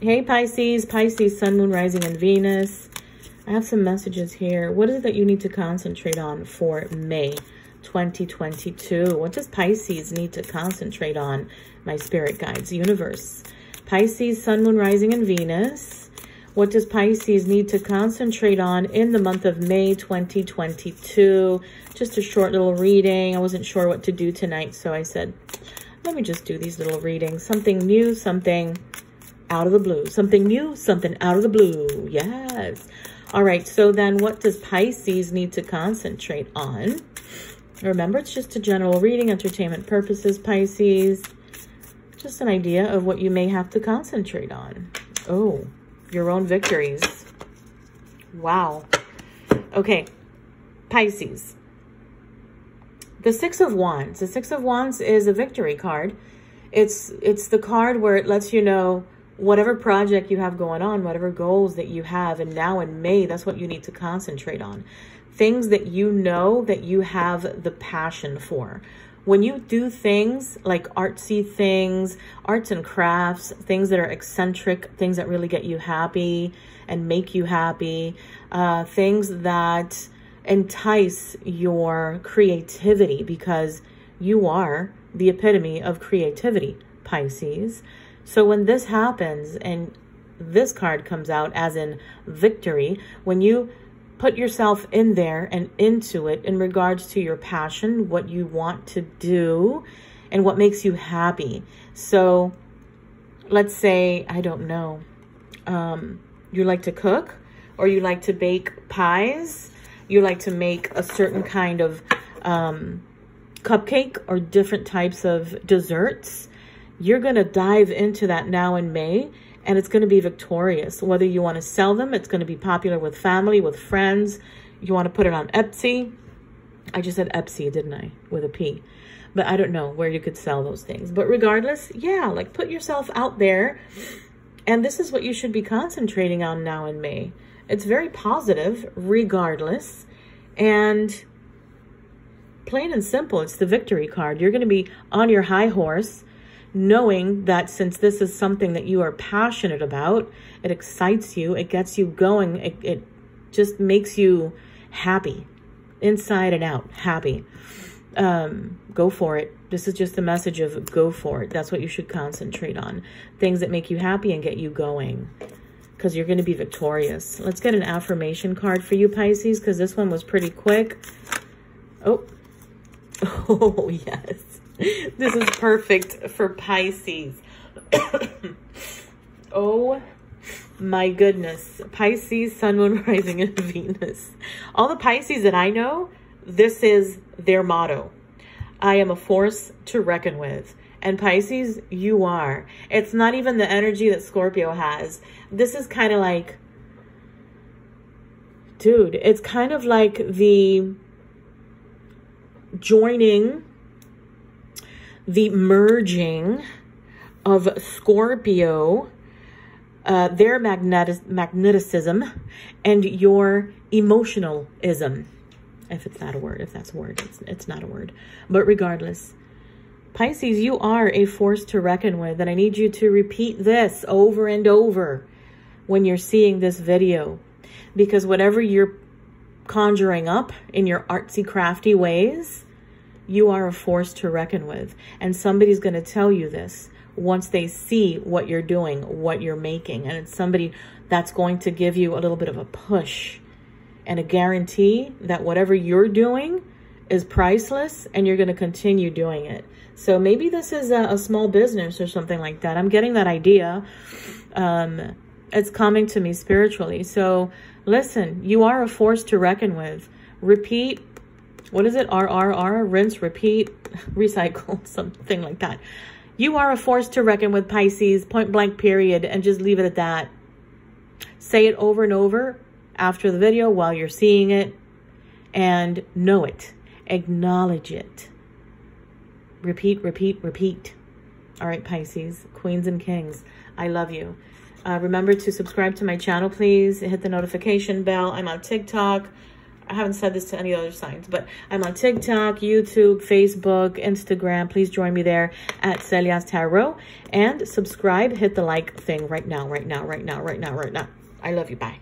Hey, Pisces. Pisces, Sun, Moon, Rising, and Venus. I have some messages here. What is it that you need to concentrate on for May 2022? What does Pisces need to concentrate on, my spirit guides, universe? Pisces, Sun, Moon, Rising, and Venus. What does Pisces need to concentrate on in the month of May 2022? Just a short little reading. I wasn't sure what to do tonight, so I said, let me just do these little readings. Something new, something out of the blue. Something new, something out of the blue. Yes. All right, so then what does Pisces need to concentrate on? Remember, it's just a general reading, entertainment purposes, Pisces. Just an idea of what you may have to concentrate on. Oh, your own victories. Wow. Okay, Pisces. The Six of Wands. The Six of Wands is a victory card. It's, it's the card where it lets you know whatever project you have going on, whatever goals that you have, and now in May, that's what you need to concentrate on. Things that you know that you have the passion for. When you do things like artsy things, arts and crafts, things that are eccentric, things that really get you happy and make you happy, uh, things that entice your creativity because you are the epitome of creativity, Pisces. So when this happens and this card comes out as in victory, when you put yourself in there and into it in regards to your passion, what you want to do, and what makes you happy. So let's say, I don't know, um, you like to cook or you like to bake pies, you like to make a certain kind of um, cupcake or different types of desserts you're going to dive into that now in May and it's going to be victorious. Whether you want to sell them, it's going to be popular with family, with friends. You want to put it on Etsy. I just said Etsy, didn't I? With a P. But I don't know where you could sell those things. But regardless, yeah, like put yourself out there. And this is what you should be concentrating on now in May. It's very positive, regardless. And plain and simple, it's the victory card. You're going to be on your high horse knowing that since this is something that you are passionate about, it excites you, it gets you going, it, it just makes you happy, inside and out, happy. Um, go for it. This is just the message of go for it. That's what you should concentrate on. Things that make you happy and get you going because you're going to be victorious. Let's get an affirmation card for you, Pisces, because this one was pretty quick. Oh, oh, yes. this is perfect for Pisces. oh my goodness. Pisces, Sun, Moon, Rising, and Venus. All the Pisces that I know, this is their motto. I am a force to reckon with. And Pisces, you are. It's not even the energy that Scorpio has. This is kind of like, dude, it's kind of like the joining the merging of Scorpio, uh, their magnetic magneticism, and your emotionalism. If it's not a word, if that's a word, it's, it's not a word. But regardless, Pisces, you are a force to reckon with. And I need you to repeat this over and over when you're seeing this video. Because whatever you're conjuring up in your artsy, crafty ways, you are a force to reckon with. And somebody's going to tell you this once they see what you're doing, what you're making. And it's somebody that's going to give you a little bit of a push and a guarantee that whatever you're doing is priceless and you're going to continue doing it. So maybe this is a, a, small business or something like that. I'm getting that idea. Um, it's coming to me spiritually. So listen, you are a force to reckon with. Repeat what is it? RRR, rinse, repeat, recycle, something like that. You are a force to reckon with Pisces, point blank period, and just leave it at that. Say it over and over after the video while you're seeing it and know it. Acknowledge it. Repeat, repeat, repeat. All right, Pisces, queens and kings, I love you. Uh, remember to subscribe to my channel, please. Hit the notification bell. I'm on TikTok. I haven't said this to any other signs, but I'm on TikTok, YouTube, Facebook, Instagram. Please join me there at Celia's Tarot and subscribe. Hit the like thing right now, right now, right now, right now, right now. I love you. Bye.